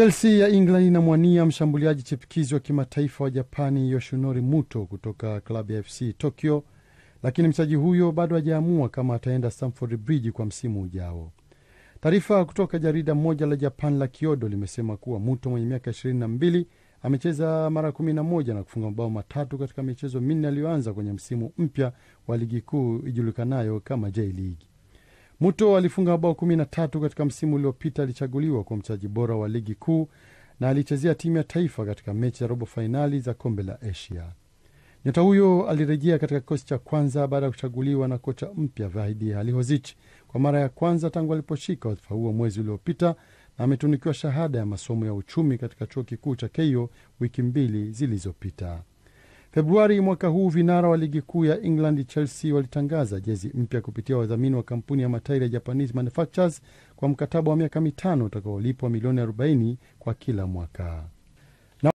Chelsea ya England inamwania mshambuliaji chipukizi wa kimataifa wa Japani Yoshinori Muto kutoka klabu ya FC Tokyo, lakini mchezaji huyo bado hajaamua kama ataenda Stamford Bridge kwa msimu ujao. Taarifa kutoka jarida moja la Japan la kiodo limesema kuwa Muto mwenye miaka 22 amecheza mara 11 na kufunga mabao matatu katika michezo minne aliyoanza kwenye msimu mpya wa ligi kuu ijulikanayo kama J League. Muto alifunga mabao 13 katika msimu uliopita. Alichaguliwa kwa mchezaji bora wa ligi kuu na alichezea timu ya taifa katika mechi za robo fainali za kombe la Asia. Nyota huyo alirejea katika kikosi cha kwanza baada ya kuchaguliwa na kocha mpya Vahidi alihozich kwa mara ya kwanza tangu aliposhika wadhifa huo mwezi uliopita, na ametunikiwa shahada ya masomo ya uchumi katika chuo kikuu cha Keio wiki mbili zilizopita. Februari mwaka huu vinara wa ligi kuu ya England Chelsea walitangaza jezi mpya kupitia wadhamini wa kampuni ya matairi ya Japanese Manufactures kwa mkataba wa miaka mitano utakaolipwa milioni 40 kwa kila mwaka.